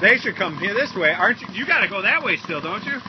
They should come here this way, aren't you? You got to go that way still, don't you?